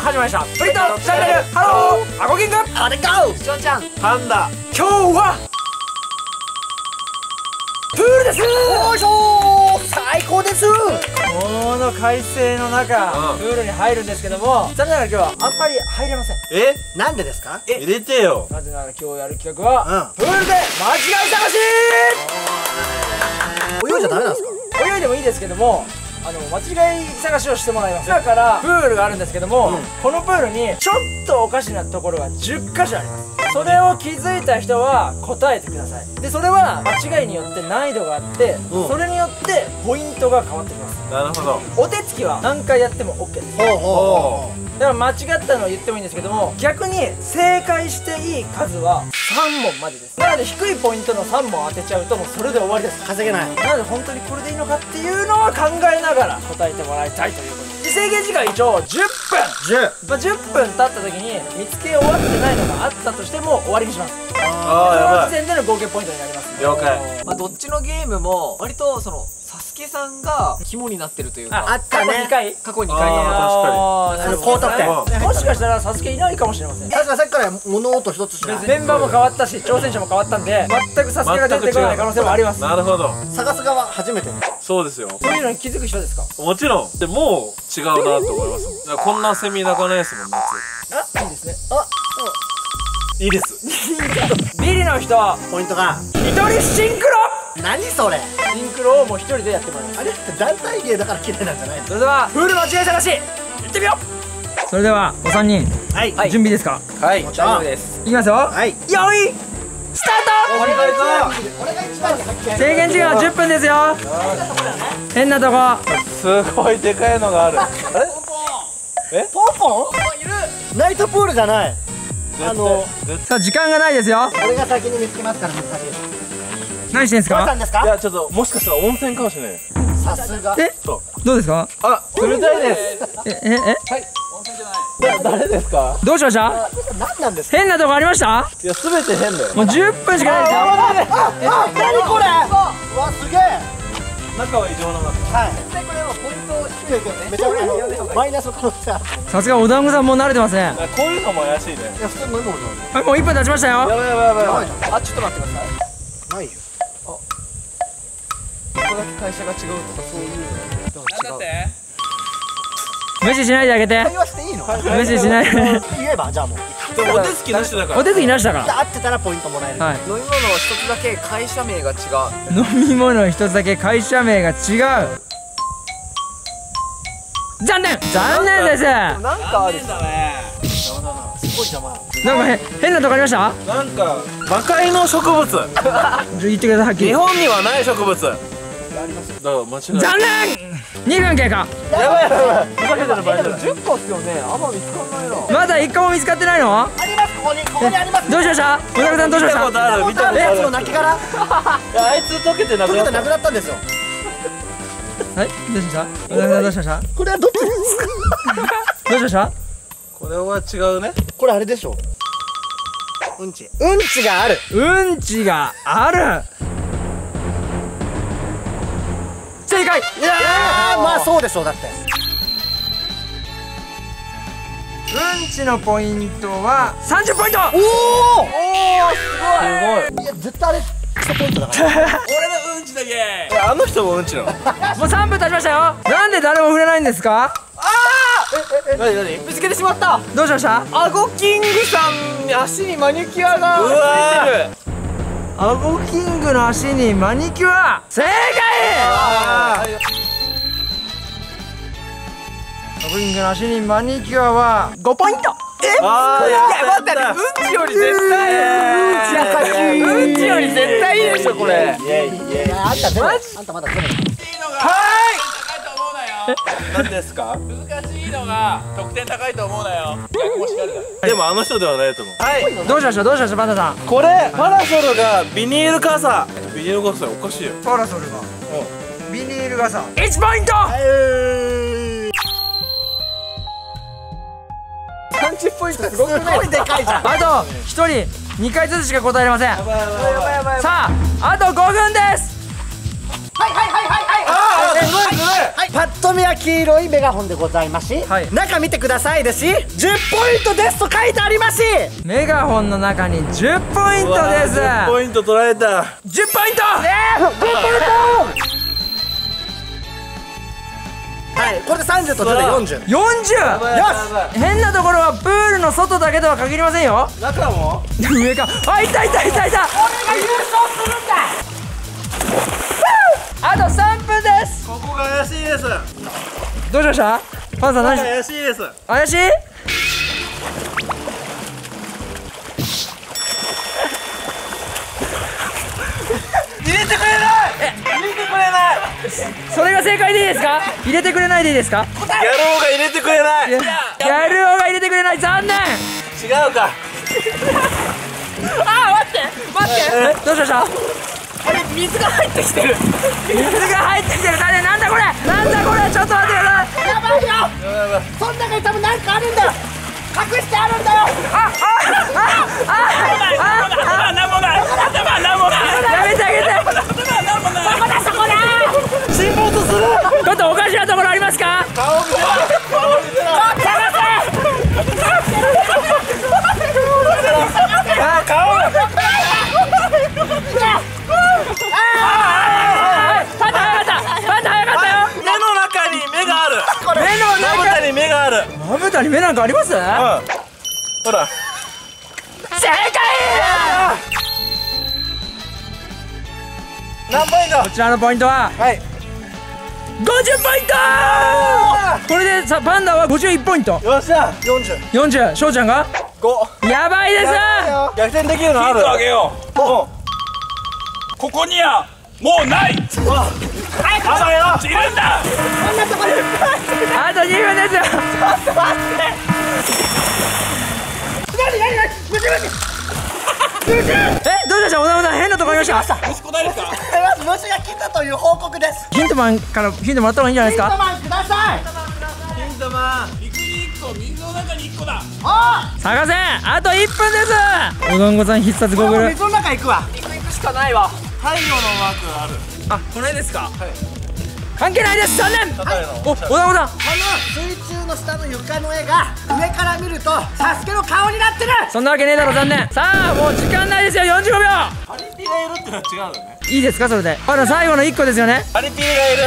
始まりました。プリットチャンネル。ハローアコキングあれかうしょうちゃん。パンダ。今日は。プールです。よいしょ。ー最高です。この快晴の中、うん。プールに入るんですけども残念ながら今日はあんまり入れません。え？なんでですか？え？入れてよ。なぜなら今日やる企画は、うプールで間違い探し。泳いじゃダメなんですか？泳いでもいいですけどもあの間違い探しをしてもらいます。今からプールがあるんですけども、このプールにちょっとおかしなところが10箇所ありますそれを気づいた人は答えてください。でそれは間違いによって難易度があって、うん。それによってポイントが変わってきます。なるほど。お手つきは何回やっても OK です。ほうほう。ほだから間違ったのを言ってもいいんですけども逆に正解していい数は3問までです。なので低いポイントの3問当てちゃうともうそれで終わりです。う稼げない。なので本当にこれでいいのかっていうのは考えながら答えてもらいたいという制限時間一応10分。10まあ、10分経った時に見つけ終わってないのがあったとしても終わりにします。あその時点での合計ポイントになります。了解。まあどっちのゲームも割とそのサスケさんが肝になってるというあかったね。過去2回過去2あ回。ーあーあの高得点。もしかしたらサスケいないかもしれません。確かにさっきから物音一つしない。メンバーも変わったし挑戦者も変わったんで全くサスケが出てこない可能性もあります。なるほど。探す側初めてそうですよ。そういうのに気づく人ですか？もちろん。でもう違うなと思います。だからこんなセミ鳴かないですもん夏あいいですね。いいです。ビリの人。ポイントが。一人シンクロ。何それ。シンクロをもう一人でやってもらいますあれ？って団体芸だから綺麗なんじゃないの？それではプール間違い探し行ってみよう！それではお三人はい。準備ですか？はいもちろん大丈夫です。いきますよ。はい。よいスター俺が一番俺が一番に発見ト制限時間は10分ですよ。変なとこ。すごいでかいのがある。ポンポン？ナイトプールじゃない。あのさあ時間がないですよ。俺が先に見つけますから難しい何してんすか？どうしたんですか？いやちょっともしかしたら温泉かもしれない。さすが。え？どうですか？あ冷たいです。えええ？誰ですかどうしました？何なんですか？変なとこありました？いや全て変だよもう10分しかない。ですよああ何これ？うわすげえ。中は異常なかっはい。絶対これはポイント低いですよね。めちゃめちゃマイナスの可能性さすがお団子さんもう慣れてますねたこういうのも怪しいね。いや普通に飲むもん。はいもう1分経ちましたよ。やばいやばいやばい。あちょっと待ってくださいこだけ会社が違うとかそういうのなんだって無視しないであげて。会話していいの？無視しない。言えばじゃあもう。でもお手つきなしだから。お手つきなしだか合ってたらポイントもらえるらはい。飲み物一つだけ会社名が違う。飲み物一つだけ会社名が違う。残念！残念です。ななんかあるすごい邪魔んかへ変なとこありました？なんか魔界の植物。言ってくださいはっきり。日本にはない植物だから間違い残念！2分経過。やばいやばい。やばいふざけてる場合じゃない。10個っすよね。あんま見つかんないな。まだ1個も見つかってないの？あります。ここにここにあります。どうしました？小田さんどうしました？見たことある見たことある。えその亡骸いやあいつ溶けてなくなった。溶けてなくなったんですよ。はい？どうしました？小田さんどうしました？これはどっちですか？どうしました？これは違うね。これあれでしょ。うんち。うんちがある。うんちがある正解いやー。まあそうでしょうだって。うんちのポイントは30ポイント。おおすごい。い。や絶対あれ1ポイントだから。俺のうんちだけ。いやあの人もうんちなの。もう3分経ちましたよ。なんで誰も触れないんですか？何何？見つけてしまった。どうしました？アゴキングさんに足にマニキュアがうわアゴキングの足にマニキュア。正解。あアゴキングの足にマニキュアは。5ポイント。あーい。や待ってうんちより絶対。うんちより絶対いいでしょこれいやいやあんたゼロあんたまだゼロ何ですか？難しいのが得点高いと思うなよ。でもあの人ではないと思う。はい。どうしましたどうしましたパンダさん。これパラソルが。ビニール傘。ビニール傘おかしいよ。パラソルが。ビニール傘。1ポイント！30ポイントすごくない？すごいでかいじゃん。あと1人2回ずつしか答えられません。さああと5分です。はいはいはいはいはいはい、パッと見は黄色いメガホンでございますし、はい。中見てくださいですし10ポイントですと書いてありますし。メガホンの中に10ポイントです。10ポイント取られた。ポイント！はい。これで30と10で40 40よ変なところはプールの外だけとは限りませんよ。中も？上か。あいたいたいたいた！あました？パンさん何？し怪しいです。怪しい？入れてくれない！入れてくれない！それが正解でいいですか？入れてくれないでいいですか？ギャローが入れてくれない！ギャギャル男が入れてくれない。残念！違うか。え？どうしました？水が入ってきてる。水が入ってきてる。誰なんだこれ。なんだこれ。ちょっと待ってください。やばいよ。そん中に多分何かあるんだ。よ隠してあるんだよ。あげて辛抱とするちょっとおかしなところありますかたに目なんかあります？うん。ほら。正解！何ポイント？こちらのポイントははい。50ポイント！これでさパンダは51ポイント。よっしゃ。40 40翔ちゃんが？5やばいです！逆転できるのある。ヒントあげよう。おここにはもうない。あばよ。いるんだえどうしました？小田さん変なとこありました？息子誰ですか？まず虫が来たという報告です。ヒントマンからヒントもらった方がいいんじゃないですか？ヒントマンください。ヒントマン。陸に1個水の中に1個だ探せ！あと1分です！お団子さん必殺ゴーグル。水の中行くわ。行く行くしかないわ太陽のマークがある。あこの辺ですか？関係ないです残念。お小団子さんこの水中の下の床の絵が上から見るとサスケの顔になってる。そんなわけねえだろ残念。さあもう時間ないですよ。45秒。パリピがいるってのは違うのね。いいですかそれで。まだ最後の1個ですよね。パリピがいる。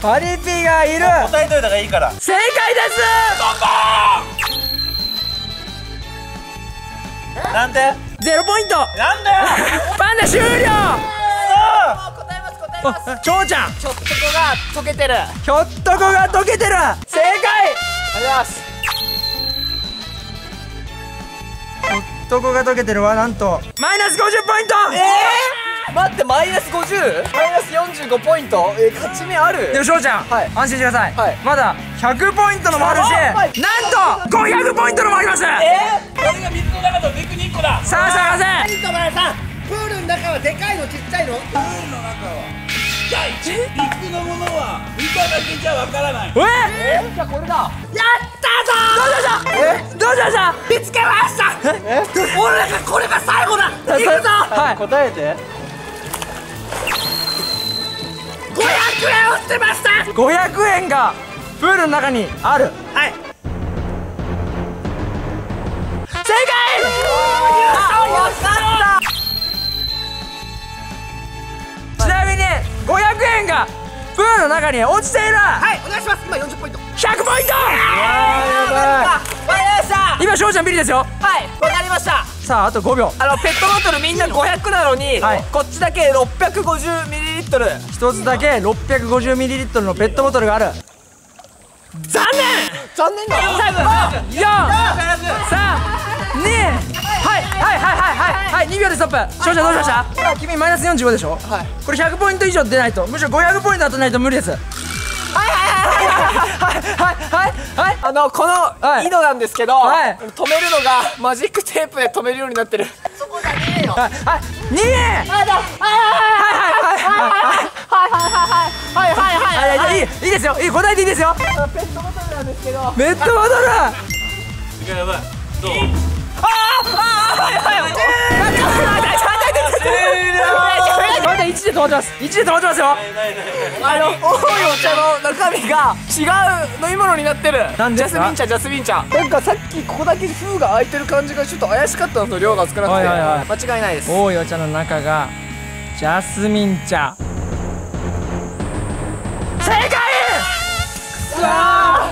パリピがいる。答えといた方がいいから。正解でなんで？すゼロポイント。なんだよ。パンダ終了あちょうちゃん。ちょっとこが溶けてる。ありひょっとこが溶けてる。正解。がとうございます。ひょっとこが溶けてるはなんとマイナス50ポイント。えー、待ってマイナス 50? マイナス45ポイント？えー、勝ち目ある？でも翔ちゃん、はい。安心してください、はい。まだ100ポイントのもあるし、はい。なんと500ポイントのもあります、えこれが水の中と陸に1個だ。さあ探せ。プールの中はでかいのちっちゃいのじゃあ陸のものは見た？だけじゃわからないえじゃあこれだやった？ぞえどうしました？見つけました！俺がこれが最後だ！行くぞ！はい。答えて。500円売ってました！500円がプールの中にある。はい。正解500円がプールの中に落ちている。はいお願いします。今40ポイント。100ポイント。わかりました今翔ちゃんビリですよ。はいわかりました。さああと5秒。あのペットボトルみんな500なのに、はい。こっちだけ 650ml 一つだけ 650ml のペットボトルがある。残念。残念だよ。4 10秒でストップ勝者どうしました？君マイナス45でしょ？はい。これ100ポイント以上出ないとむしろ500ポイント当てないと無理です。はいはいはいはい。はいはいはいあのこの井戸なんですけど、はい、止めるのがマジックテープで止めるようになってる。そこだねえよ。はい。はい。2あだはいはいはいはい。はいはいはいはいはいはい。はいはいはいはい。はい。い。い。ですよい。い。答えてい。い。ですよペットボトルなんですけどペットボトルやばい。どう1で止まってます1で止まってますよあの多いお茶の中身が違う飲み物になってる何ですかジャスミン茶ジャスミン茶なんかさっきここだけ封が開いて。る感じがちょっと怪しかったのと量が少なくて、はいはいはい間違いないです多いお茶の中がジャスミン茶正解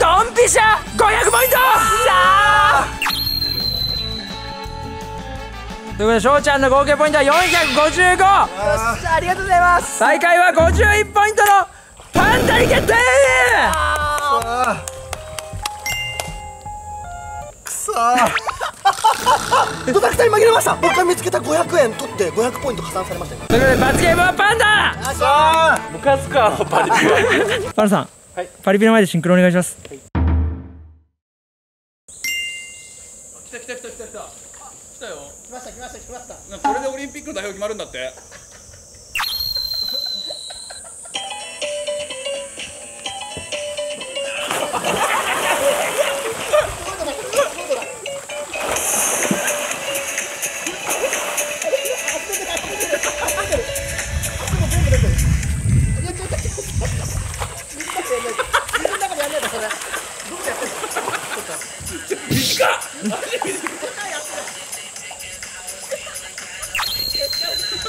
ドンピシャ500ポイントということで翔ちゃんの合計ポイントは455ありがとうございます。最下位は51ポイントのパンダに決定。ドタクタに紛れました。僕が見つけた500円取って500ポイント加算されましたよということで罰ゲームはパンダ。ムカつくあのパリピは。パンダさん、パリピの前でシンクロお願いします。来来ました来ました来ました。これでオリンピックの代表決まるんだって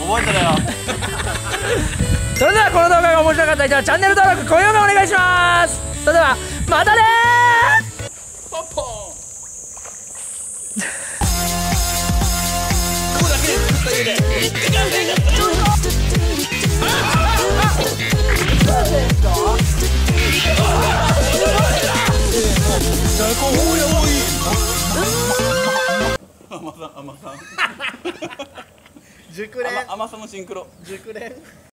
覚えてたよ。それではこの動画が面白かった人はチャンネル登録高評価お願いします。それではまたねー。ポンポンここだけで作った家で熟練。甘さのシンクロ。熟練